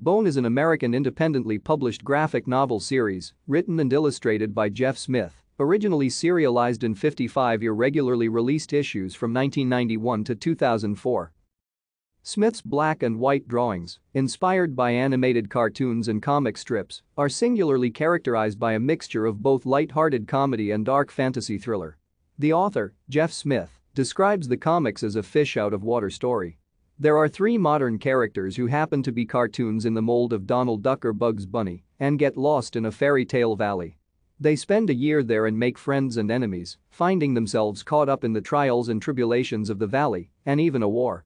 Bone is an American independently published graphic novel series written and illustrated by Jeff Smith, originally serialized in 55 irregularly released issues from 1991 to 2004. Smith's black and white drawings, inspired by animated cartoons and comic strips, are singularly characterized by a mixture of both light-hearted comedy and dark fantasy thriller. The author, Jeff Smith, describes the comics as a fish-out-of-water story. There are three modern characters who happen to be cartoons in the mold of Donald Duck or Bugs Bunny and get lost in a fairy tale valley. They spend a year there and make friends and enemies, finding themselves caught up in the trials and tribulations of the valley and even a war.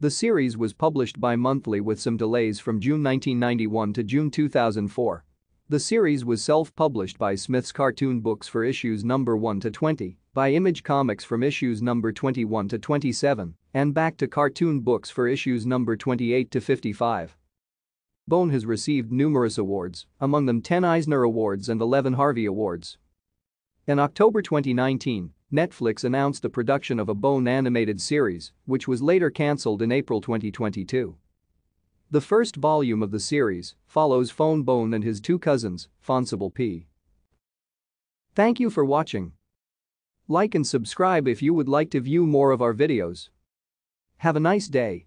The series was published bi-monthly with some delays from June 1991 to June 2004. The series was self-published by Smith's Cartoon Books for issues number 1 to 20, by Image Comics from issues number 21 to 27, and back to Cartoon Books for issues number 28 to 55. Bone has received numerous awards, among them 10 Eisner Awards and 11 Harvey Awards. In October 2019, Netflix announced the production of a Bone animated series, which was later cancelled in April 2022. The first volume of the series follows Fone Bone and his two cousins, Phoncible P. Thank you for watching. Like and subscribe if you would like to view more of our videos. Have a nice day.